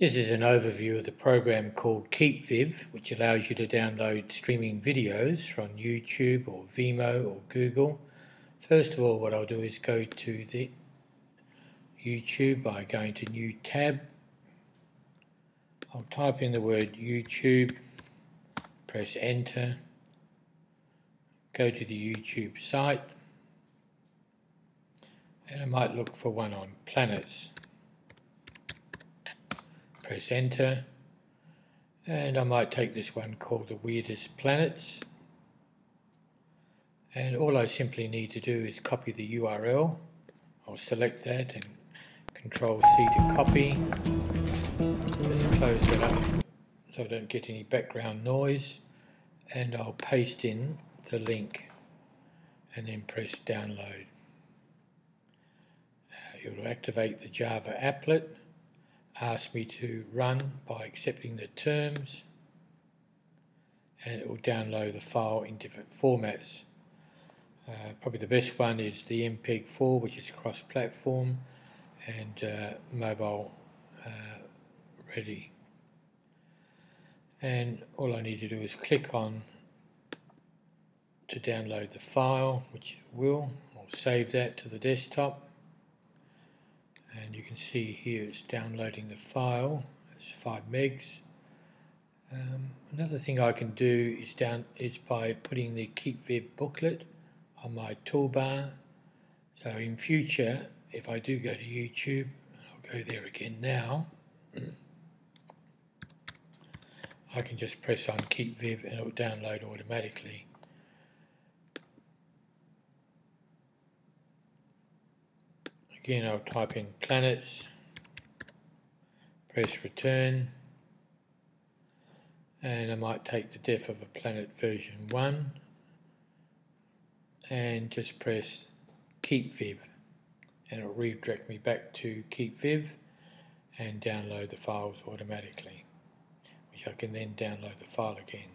This is an overview of the program called KeepVid, which allows you to download streaming videos from YouTube or Vimeo or Google. First of all, what I'll do is go to the YouTube by going to New Tab. I'll type in the word YouTube, press Enter, go to the YouTube site, and I might look for one on planets press enter and I might take this one called the weirdest planets. And all I simply need to do is copy the URL I'll select that and control C to copy. Let's close that up so I don't get any background noise. And I'll paste in the link and then press download. Uh, it will activate the Java applet ask me to run by accepting the terms and it will download the file in different formats. Uh, probably the best one is the MPEG-4 which is cross-platform and uh, mobile uh, ready. And all I need to do is click on to download the file, which it will. I'll save that to the desktop and you can see here it's downloading the file. It's 5 megs. Um, another thing I can do is down is by putting the KeepVid booklet on my toolbar. So in future if I do go to YouTube I'll go there again now I can just press on KeepVid and it will download automatically Again, I'll type in planets, press return, and I might take the def of a planet version 1 and just press KeepVid. And it'll redirect me back to KeepVid and download the files automatically which I can then download the file again.